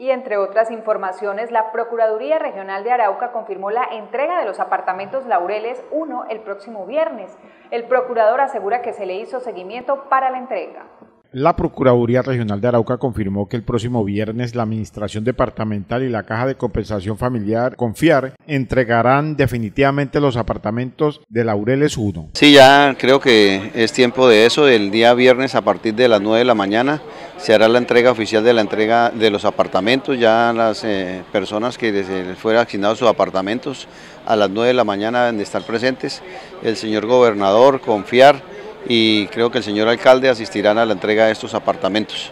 Y entre otras informaciones, la Procuraduría Regional de Arauca confirmó la entrega de los apartamentos Laureles 1 el próximo viernes. El procurador asegura que se le hizo seguimiento para la entrega. La Procuraduría Regional de Arauca confirmó que el próximo viernes la Administración Departamental y la Caja de Compensación Familiar Confiar entregarán definitivamente los apartamentos de Laureles 1. Sí, ya creo que es tiempo de eso. El día viernes a partir de las 9 de la mañana se hará la entrega oficial de la entrega de los apartamentos. Ya las eh, personas que les fueran asignados sus apartamentos a las 9 de la mañana deben de estar presentes. El señor gobernador, Confiar y creo que el señor alcalde asistirán a la entrega de estos apartamentos.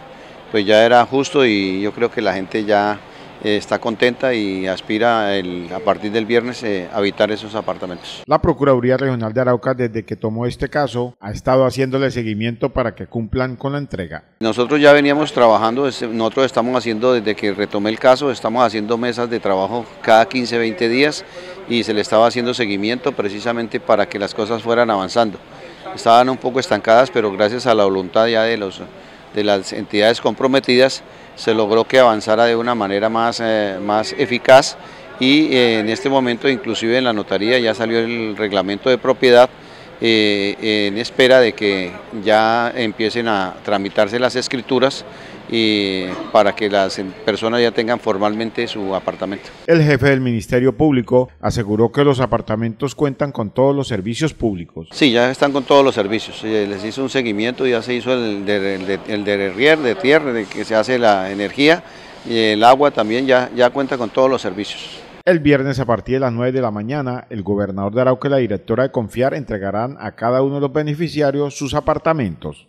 Pues ya era justo y yo creo que la gente ya eh, está contenta y aspira a partir del viernes eh, a habitar esos apartamentos. La Procuraduría Regional de Arauca desde que tomó este caso ha estado haciéndole seguimiento para que cumplan con la entrega. Nosotros ya veníamos trabajando, nosotros estamos haciendo desde que retomé el caso, estamos haciendo mesas de trabajo cada 15, 20 días y se le estaba haciendo seguimiento precisamente para que las cosas fueran avanzando estaban un poco estancadas, pero gracias a la voluntad ya de, los, de las entidades comprometidas se logró que avanzara de una manera más, eh, más eficaz y eh, en este momento inclusive en la notaría ya salió el reglamento de propiedad eh, en espera de que ya empiecen a tramitarse las escrituras y para que las personas ya tengan formalmente su apartamento. El jefe del Ministerio Público aseguró que los apartamentos cuentan con todos los servicios públicos. Sí, ya están con todos los servicios. Les hizo un seguimiento, ya se hizo el de, el de rier, de tierra, de que se hace la energía y el agua también ya, ya cuenta con todos los servicios. El viernes a partir de las 9 de la mañana, el gobernador de Arauca y la directora de Confiar entregarán a cada uno de los beneficiarios sus apartamentos.